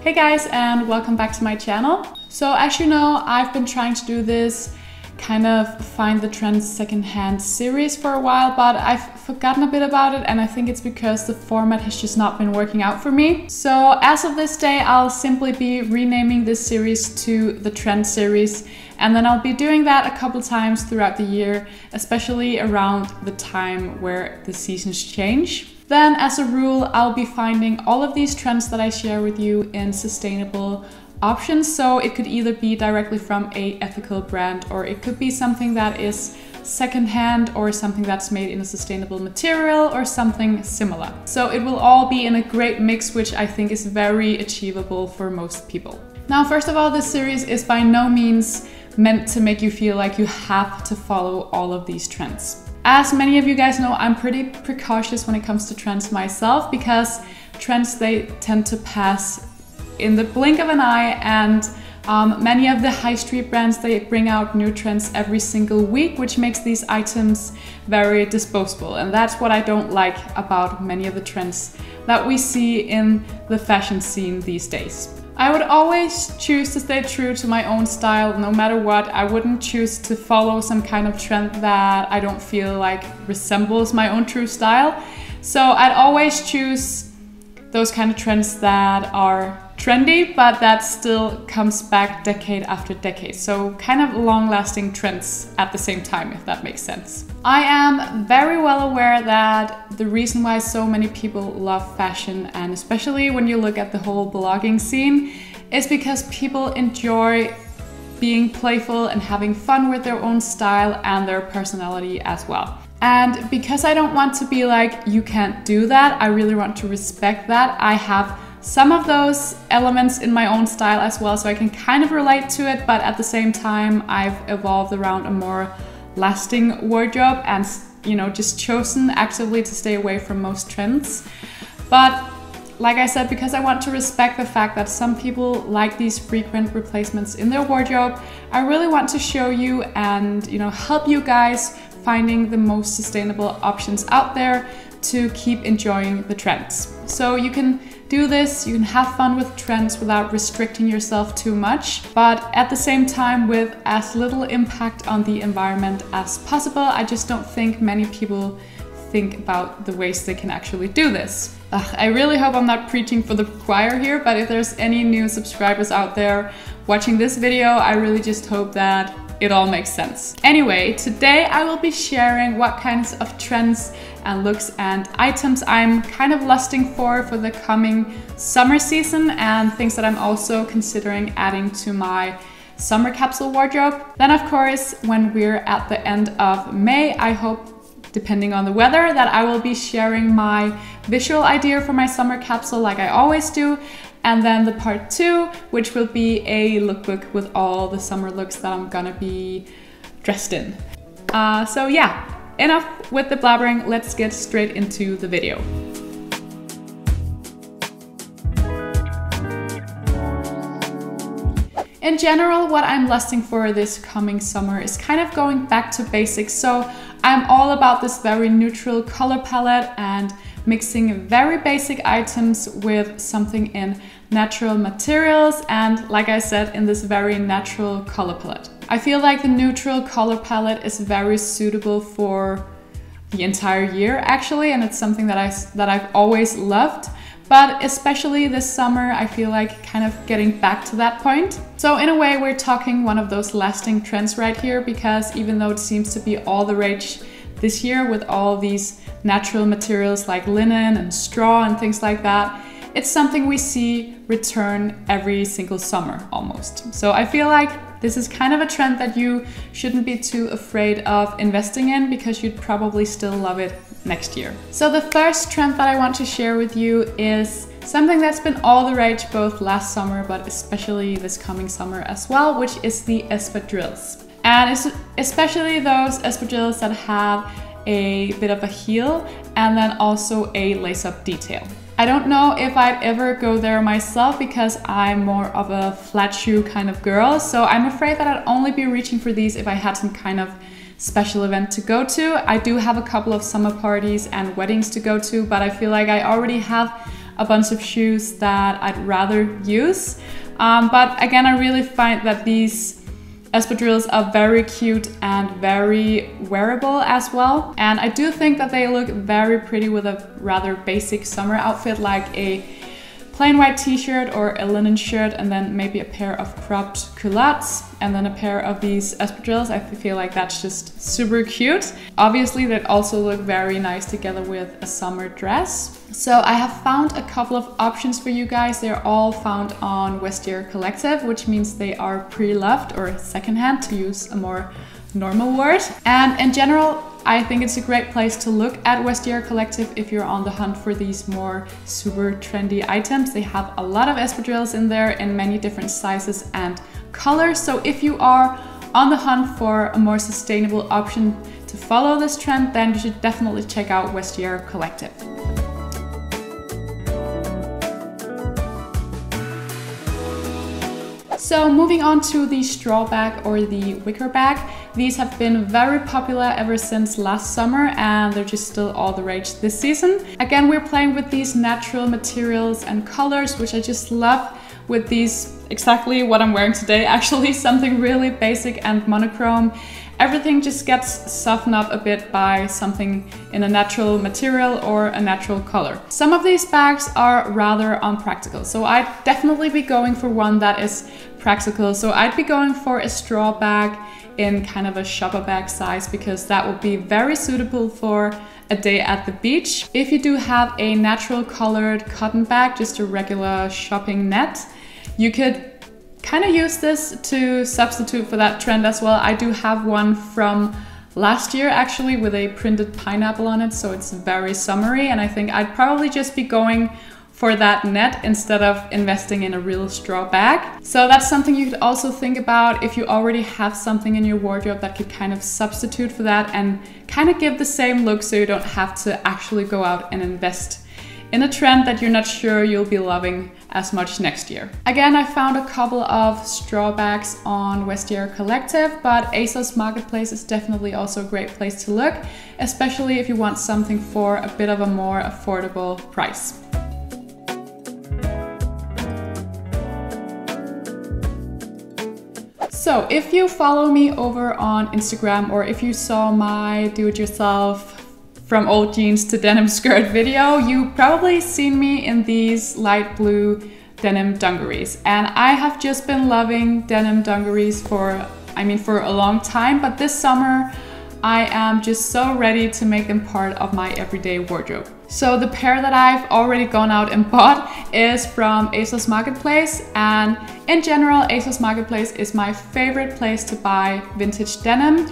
Hey guys and welcome back to my channel. So as you know, I've been trying to do this kind of find the trends secondhand series for a while, but I've forgotten a bit about it and I think it's because the format has just not been working out for me. So as of this day, I'll simply be renaming this series to the trend series and then I'll be doing that a couple times throughout the year, especially around the time where the seasons change. Then as a rule, I'll be finding all of these trends that I share with you in sustainable options. So it could either be directly from a ethical brand or it could be something that is secondhand or something that's made in a sustainable material or something similar. So it will all be in a great mix, which I think is very achievable for most people. Now, first of all, this series is by no means meant to make you feel like you have to follow all of these trends. As many of you guys know, I'm pretty precautious when it comes to trends myself because trends they tend to pass in the blink of an eye and um, many of the high street brands they bring out new trends every single week which makes these items very disposable and that's what I don't like about many of the trends that we see in the fashion scene these days. I would always choose to stay true to my own style no matter what. I wouldn't choose to follow some kind of trend that I don't feel like resembles my own true style. So I'd always choose those kind of trends that are trendy, but that still comes back decade after decade. So kind of long lasting trends at the same time, if that makes sense. I am very well aware that the reason why so many people love fashion, and especially when you look at the whole blogging scene, is because people enjoy being playful and having fun with their own style and their personality as well. And because I don't want to be like, you can't do that, I really want to respect that. I have some of those elements in my own style as well, so I can kind of relate to it, but at the same time, I've evolved around a more lasting wardrobe and you know just chosen actively to stay away from most trends. But like I said, because I want to respect the fact that some people like these frequent replacements in their wardrobe, I really want to show you and you know help you guys finding the most sustainable options out there to keep enjoying the trends. So you can do this, you can have fun with trends without restricting yourself too much, but at the same time with as little impact on the environment as possible. I just don't think many people think about the ways they can actually do this. Ugh, I really hope I'm not preaching for the choir here, but if there's any new subscribers out there watching this video, I really just hope that it all makes sense. Anyway, today I will be sharing what kinds of trends and looks and items I'm kind of lusting for for the coming summer season and things that I'm also considering adding to my summer capsule wardrobe. Then of course, when we're at the end of May, I hope depending on the weather that I will be sharing my visual idea for my summer capsule like I always do and then the part two, which will be a lookbook with all the summer looks that I'm gonna be dressed in. Uh, so yeah, enough with the blabbering, let's get straight into the video. In general, what I'm lusting for this coming summer is kind of going back to basics. So I'm all about this very neutral color palette and mixing very basic items with something in natural materials and like I said in this very natural color palette. I feel like the neutral color palette is very suitable for the entire year actually and it's something that I that I've always loved but especially this summer I feel like kind of getting back to that point. So in a way we're talking one of those lasting trends right here because even though it seems to be all the rage this year with all these natural materials like linen and straw and things like that, it's something we see return every single summer almost. So I feel like this is kind of a trend that you shouldn't be too afraid of investing in because you'd probably still love it next year. So the first trend that I want to share with you is something that's been all the rage both last summer but especially this coming summer as well, which is the espadrilles. And especially those espadrilles that have a bit of a heel and then also a lace-up detail. I don't know if I'd ever go there myself because I'm more of a flat shoe kind of girl. So I'm afraid that I'd only be reaching for these if I had some kind of special event to go to. I do have a couple of summer parties and weddings to go to, but I feel like I already have a bunch of shoes that I'd rather use. Um, but again, I really find that these espadrilles are very cute and very wearable as well. And I do think that they look very pretty with a rather basic summer outfit like a plain white t-shirt or a linen shirt and then maybe a pair of cropped culottes and then a pair of these espadrilles. I feel like that's just super cute. Obviously they also look very nice together with a summer dress. So I have found a couple of options for you guys. They're all found on Vestiaire Collective, which means they are pre-loved or secondhand to use a more normal word. And in general, I think it's a great place to look at Vestiaire Collective if you're on the hunt for these more super trendy items. They have a lot of espadrilles in there in many different sizes and colors. So if you are on the hunt for a more sustainable option to follow this trend, then you should definitely check out Vestiaire Collective. So moving on to the straw bag or the wicker bag. These have been very popular ever since last summer and they're just still all the rage this season. Again, we're playing with these natural materials and colors, which I just love with these exactly what I'm wearing today. Actually, something really basic and monochrome everything just gets softened up a bit by something in a natural material or a natural color. Some of these bags are rather unpractical, so I'd definitely be going for one that is practical. So I'd be going for a straw bag in kind of a shopper bag size because that would be very suitable for a day at the beach. If you do have a natural colored cotton bag, just a regular shopping net, you could kind of use this to substitute for that trend as well. I do have one from last year actually with a printed pineapple on it, so it's very summery and I think I'd probably just be going for that net instead of investing in a real straw bag. So that's something you could also think about if you already have something in your wardrobe that could kind of substitute for that and kind of give the same look so you don't have to actually go out and invest in a trend that you're not sure you'll be loving as much next year. Again, I found a couple of straw bags on Vestiaire Collective, but ASOS Marketplace is definitely also a great place to look, especially if you want something for a bit of a more affordable price. So if you follow me over on Instagram or if you saw my do-it-yourself from old jeans to denim skirt video, you probably seen me in these light blue denim dungarees. And I have just been loving denim dungarees for, I mean, for a long time, but this summer I am just so ready to make them part of my everyday wardrobe. So the pair that I've already gone out and bought is from ASOS Marketplace and in general ASOS Marketplace is my favorite place to buy vintage denim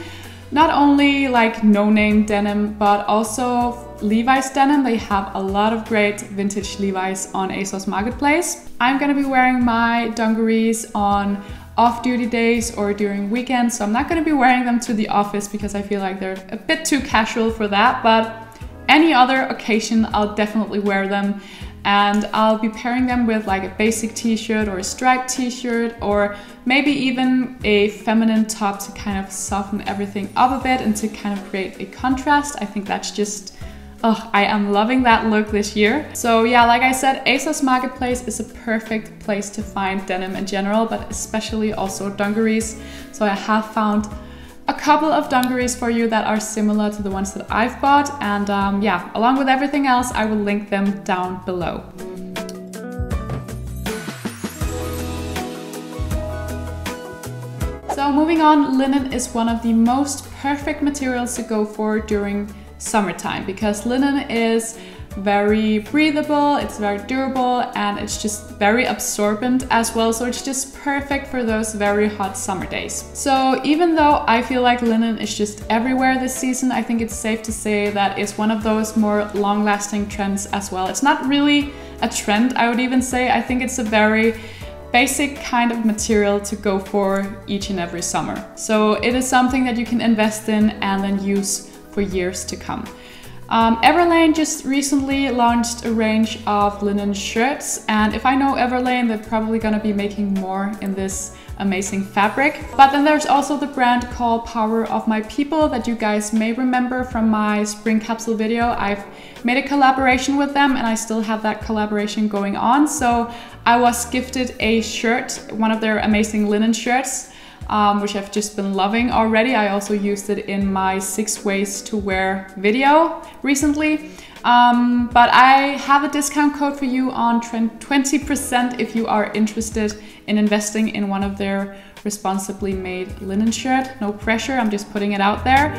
not only like no-name denim, but also Levi's denim. They have a lot of great vintage Levi's on ASOS Marketplace. I'm gonna be wearing my dungarees on off-duty days or during weekends, so I'm not gonna be wearing them to the office because I feel like they're a bit too casual for that, but any other occasion, I'll definitely wear them and I'll be pairing them with like a basic t-shirt or a striped t-shirt or maybe even a feminine top to kind of soften everything up a bit and to kind of create a contrast. I think that's just Oh, I am loving that look this year. So yeah, like I said, ASOS Marketplace is a perfect place to find denim in general, but especially also dungarees. So I have found a couple of dungarees for you that are similar to the ones that I've bought. And um, yeah, along with everything else, I will link them down below. So moving on, linen is one of the most perfect materials to go for during summertime because linen is very breathable, it's very durable, and it's just very absorbent as well. So it's just perfect for those very hot summer days. So even though I feel like linen is just everywhere this season, I think it's safe to say that it's one of those more long lasting trends as well. It's not really a trend, I would even say. I think it's a very basic kind of material to go for each and every summer. So it is something that you can invest in and then use for years to come. Um, Everlane just recently launched a range of linen shirts, and if I know Everlane, they're probably gonna be making more in this amazing fabric. But then there's also the brand called Power of My People that you guys may remember from my spring capsule video. I've made a collaboration with them and I still have that collaboration going on. So I was gifted a shirt, one of their amazing linen shirts um, which I've just been loving already. I also used it in my six ways to wear video recently. Um, but I have a discount code for you on 20% if you are interested in investing in one of their responsibly made linen shirt. No pressure, I'm just putting it out there.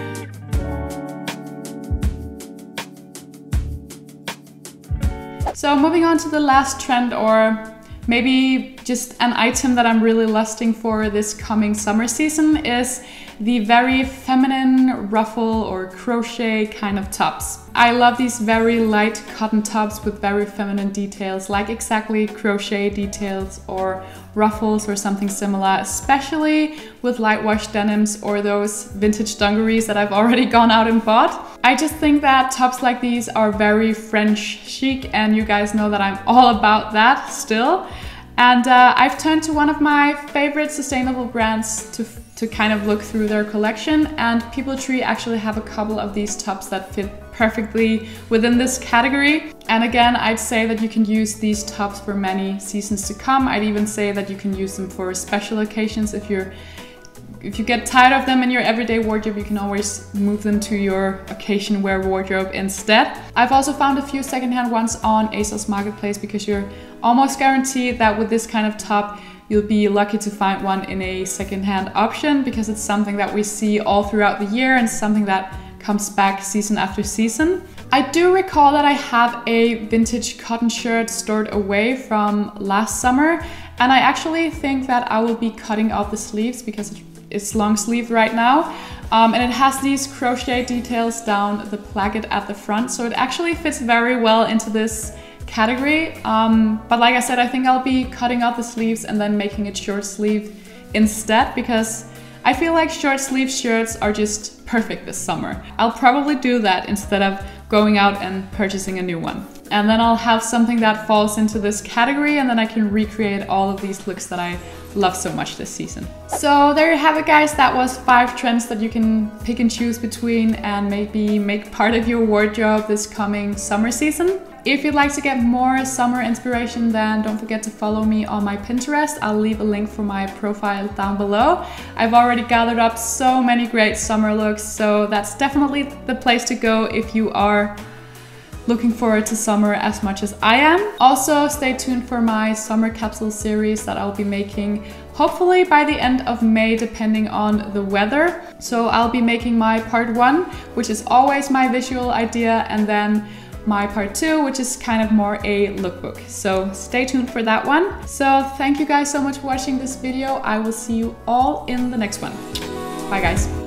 So moving on to the last trend or maybe just an item that I'm really lusting for this coming summer season is the very feminine ruffle or crochet kind of tops. I love these very light cotton tops with very feminine details, like exactly crochet details or ruffles or something similar, especially with light wash denims or those vintage dungarees that I've already gone out and bought. I just think that tops like these are very French chic and you guys know that I'm all about that still. And uh, I've turned to one of my favorite sustainable brands to, to kind of look through their collection. And People Tree actually have a couple of these tops that fit perfectly within this category. And again, I'd say that you can use these tops for many seasons to come. I'd even say that you can use them for special occasions if you're if you get tired of them in your everyday wardrobe, you can always move them to your occasion wear wardrobe instead. I've also found a few secondhand ones on ASOS Marketplace because you're almost guaranteed that with this kind of top, you'll be lucky to find one in a secondhand option because it's something that we see all throughout the year and something that comes back season after season. I do recall that I have a vintage cotton shirt stored away from last summer and I actually think that I will be cutting out the sleeves because it's long sleeved right now. Um, and it has these crochet details down the placket at the front. So it actually fits very well into this category. Um, but like I said, I think I'll be cutting out the sleeves and then making it short sleeve instead because I feel like short sleeve shirts are just perfect this summer. I'll probably do that instead of going out and purchasing a new one. And then I'll have something that falls into this category and then I can recreate all of these looks that I love so much this season. So there you have it guys, that was five trends that you can pick and choose between and maybe make part of your wardrobe this coming summer season. If you'd like to get more summer inspiration then don't forget to follow me on my Pinterest. I'll leave a link for my profile down below. I've already gathered up so many great summer looks so that's definitely the place to go if you are looking forward to summer as much as I am. Also, stay tuned for my summer capsule series that I'll be making hopefully by the end of May, depending on the weather. So I'll be making my part one, which is always my visual idea, and then my part two, which is kind of more a lookbook. So stay tuned for that one. So thank you guys so much for watching this video. I will see you all in the next one. Bye guys.